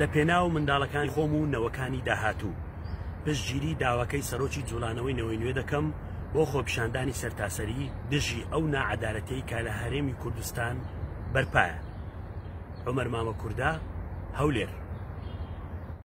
لە پێناو منداڵەکانی خۆم و نەوەکانی داهاتوو پشگیری داواکەی سەرۆکی جوڵانەوەی نەوەی نوێ دەکەم بۆ خۆپشاندانی سەرتاسەری دژی ئەو نعادارەتەی کە لە هەرێمی کوردستان بەرپایە ئەمەەر مامە کووردا هەولێر